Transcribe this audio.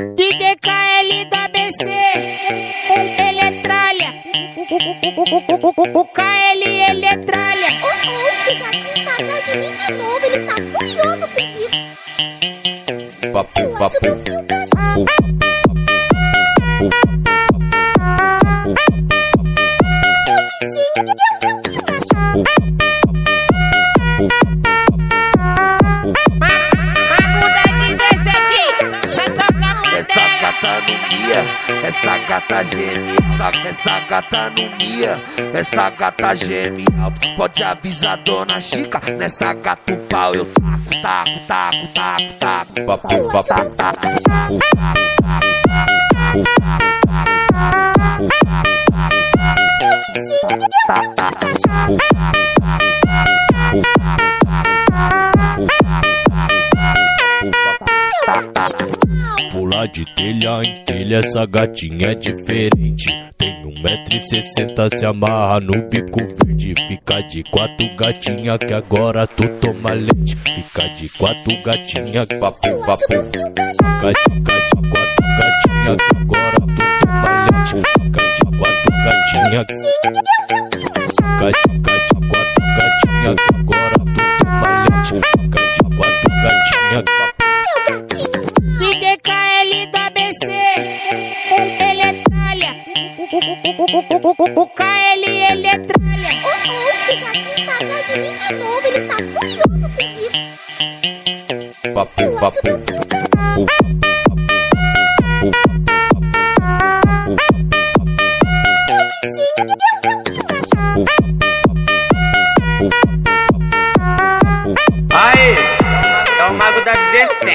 DJ KL da BC, ele é tralha. O KL, ele é tralha. Oh, oh, o gatinho está atrás de mim de novo, ele está furioso comigo. Papo, papo, Vizinho, Essa gata não mia, essa gata geme, essa, gata não mia, essa gata geme. Pode avisar dona Chica, nessa gata o pau eu taco, taco, taco, taco, taco. Papo, papo, papo, taco, taco, taco, taco, taco, taco, taco, taco. Vizinho, Pular de telha em telha, essa gatinha é diferente. Tem um metro e sessenta, se amarra no bico verde. Fica de quatro gatinha que agora tu toma leite. Fica de quatro gatinha, papo, papo. Fica, de quatro gatinha que agora tu toma leite. Fica de quatro gatinha, fica de quatro gatinha ele é tralha. O KL, ele é tralha. Oh, oh, o gatinho está atrás de mim de novo, ele está furioso comigo. Papo, papo, Vizinho, me deu um cachorro. Aí, é o mago da 17.